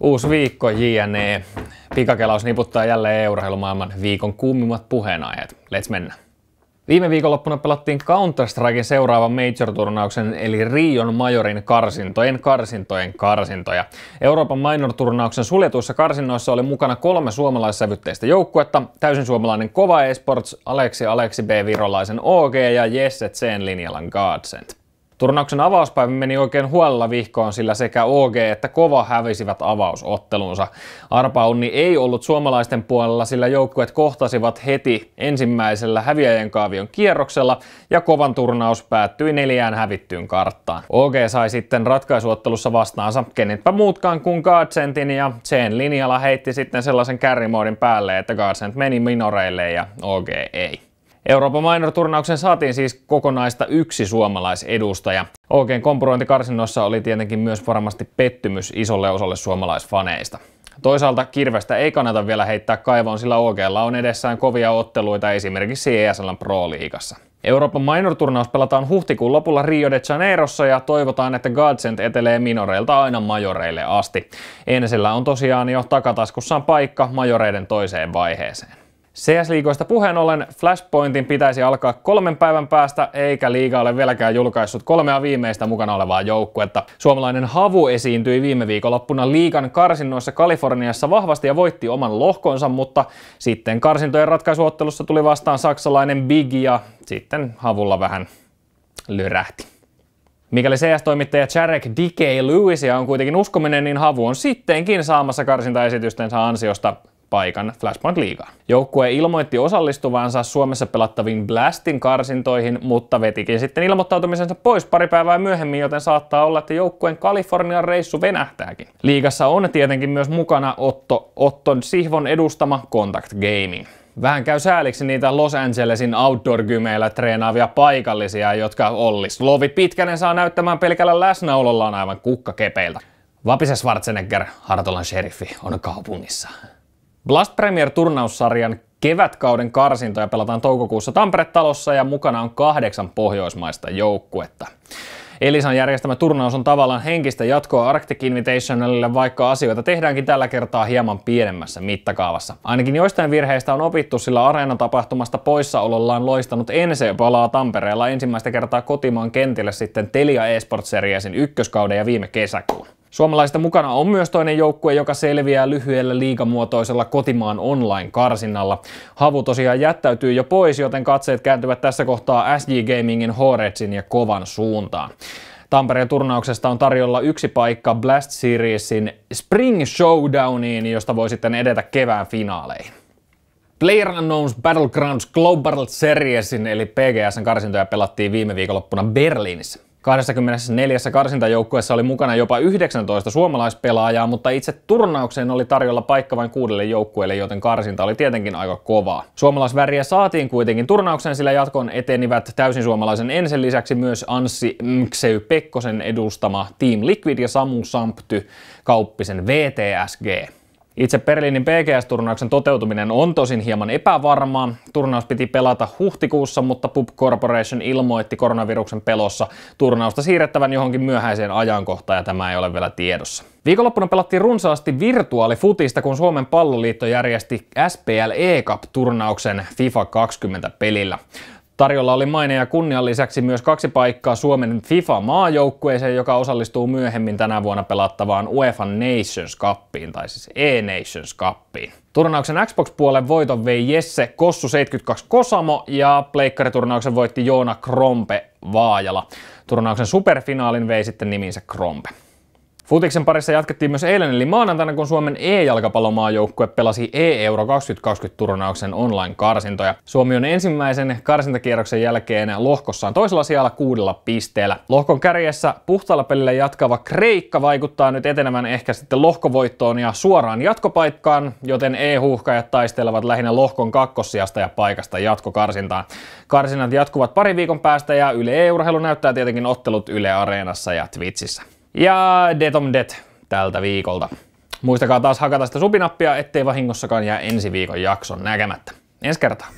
Uusi viikko, JNE. Pikakelaus niputtaa jälleen euroheilumaailman viikon kuumimmat puheenaiheet. Let's mennä. Viime viikonloppuna pelattiin Counter-Strikein seuraavan Major-turnauksen eli Rion Majorin karsintojen karsintojen karsintoja. Euroopan Minor-turnauksen suljetuissa karsinnoissa oli mukana kolme suomalaissävytteistä joukkuetta, täysin suomalainen Kova Esports, Aleksi Aleksi B Virolaisen OG ja Jesse Tsen linjalan Godsend. Turnauksen avauspäivä meni oikein huolella vihkoon, sillä sekä OG että Kova hävisivät avausottelunsa. Arpaunni ei ollut suomalaisten puolella, sillä joukkueet kohtasivat heti ensimmäisellä häviäjän kaavion kierroksella ja Kovan turnaus päättyi neljään hävittyyn karttaan. OG sai sitten ratkaisuottelussa vastaansa kenetpä muutkaan kuin Godsendin ja sen linjalla heitti sitten sellaisen kärrimoodin päälle, että Godsend meni minoreille ja OG ei. Euroopan Minor-turnauksen saatiin siis kokonaista yksi suomalaisedustaja. Oikein kompurointikarsinnoissa oli tietenkin myös varmasti pettymys isolle osalle suomalaisfaneista. Toisaalta kirvestä ei kannata vielä heittää kaivoon, sillä OGlla on edessään kovia otteluita esimerkiksi ESL Pro-liigassa. Euroopan Minor-turnaus pelataan huhtikuun lopulla Rio de Janeirossa ja toivotaan, että Godsend etelee minoreilta aina majoreille asti. Ensellä on tosiaan jo takataskussaan paikka majoreiden toiseen vaiheeseen. CS-liigoista puheen ollen Flashpointin pitäisi alkaa kolmen päivän päästä, eikä liiga ole vieläkään julkaissut kolmea viimeistä mukana olevaa joukkuetta. Suomalainen Havu esiintyi viime viikonloppuna liigan karsinnoissa Kaliforniassa vahvasti ja voitti oman lohkonsa, mutta sitten karsintojen ratkaisuottelussa tuli vastaan saksalainen Big ja sitten Havulla vähän lyrähti. Mikäli CS-toimittaja Jarek D.K. Lewisia on kuitenkin uskominen, niin Havu on sittenkin saamassa karsintaesitystensä ansiosta paikan Flashpoint Liigaan. Joukkue ilmoitti osallistuvansa Suomessa pelattaviin Blastin karsintoihin, mutta vetikin sitten ilmoittautumisensa pois pari päivää myöhemmin, joten saattaa olla, että joukkueen Kalifornian reissu venähtääkin. Liigassa on tietenkin myös mukana Otto, Otton Sihvon edustama Contact Gaming. Vähän käy sääliksi niitä Los Angelesin outdoor-gymeillä treenaavia paikallisia, jotka Olli Slovi Pitkänen saa näyttämään pelkällä läsnäolollaan aivan kukkakepeiltä. Vapise Schwarzenegger, Hartolan sheriffi, on kaupungissa. Blast Premier-turnaussarjan kevätkauden karsintoja pelataan toukokuussa Tampere-talossa ja mukana on kahdeksan pohjoismaista joukkuetta. Elisan järjestämä turnaus on tavallaan henkistä jatkoa Arctic Invitationalille, vaikka asioita tehdäänkin tällä kertaa hieman pienemmässä mittakaavassa. Ainakin joistain virheistä on opittu, sillä areenatapahtumasta poissaolollaan loistanut Ense palaa Tampereella ensimmäistä kertaa kotimaan kentille sitten Telia Esports Seriesin ykköskauden ja viime kesäkuun. Suomalaisista mukana on myös toinen joukkue, joka selviää lyhyellä liigamuotoisella kotimaan online-karsinnalla. Havu tosiaan jättäytyy jo pois, joten katseet kääntyvät tässä kohtaa SG Gamingin, Horetsin ja Kovan suuntaan. Tampereen turnauksesta on tarjolla yksi paikka Blast Seriesin Spring Showdowniin, josta voi sitten edetä kevään finaaleihin. PlayerUnknown's Battlegrounds Global Seriesin eli PGSn karsintoja pelattiin viime viikonloppuna Berliinissä. 24 karsintajoukkueessa oli mukana jopa 19 suomalaispelaajaa, mutta itse turnaukseen oli tarjolla paikka vain kuudelle joukkueelle, joten karsinta oli tietenkin aika kovaa. Suomalaisväriä saatiin kuitenkin turnaukseen, sillä jatkoon etenivät täysin suomalaisen ensin lisäksi myös Anssi Mksey Pekkosen edustama Team Liquid ja Samu Sampty Kauppisen VTSG. Itse Berliinin PGS-turnauksen toteutuminen on tosin hieman epävarmaa. Turnaus piti pelata huhtikuussa, mutta Pub Corporation ilmoitti koronaviruksen pelossa turnausta siirrettävän johonkin myöhäiseen ajankohtaan ja tämä ei ole vielä tiedossa. Viikonloppuna pelattiin runsaasti virtuaalifutista, kun Suomen palloliitto järjesti SPL E-Cup-turnauksen FIFA 20 pelillä. Tarjolla oli maine ja kunnian lisäksi myös kaksi paikkaa Suomen FIFA-maajoukkueeseen, joka osallistuu myöhemmin tänä vuonna pelattavaan UEFA Nations Cupiin, tai siis E-Nations Cupiin. Turnauksen Xbox-puolen voiton vei Jesse Kossu 72 Kosamo ja pleikkariturnauksen voitti Joona Krompe Vaajala. Turnauksen superfinaalin vei sitten niminsä Krompe. Futiksen parissa jatkettiin myös eilen eli maanantaina, kun Suomen e-jalkapallomaajoukkue pelasi E-Euro 2020-turnauksen online-karsintoja. Suomi on ensimmäisen karsintakierroksen jälkeen lohkossaan toisella sijalla kuudella pisteellä. Lohkon kärjessä puhtaalla pelillä jatkava Kreikka vaikuttaa nyt etenevän ehkä sitten lohkovoittoon ja suoraan jatkopaikkaan, joten e-huuhkajat taistelevat lähinnä lohkon kakkossijasta ja paikasta jatkokarsintaan. Karsinat jatkuvat pari viikon päästä ja Yle E-urheilu näyttää tietenkin ottelut Yle Areenassa ja Twitchissä. Ja Detom Det tältä viikolta. Muistakaa taas hakata sitä supinappia, ettei vahingossakaan jää ensi viikon jakson näkemättä. Ensi kertaa.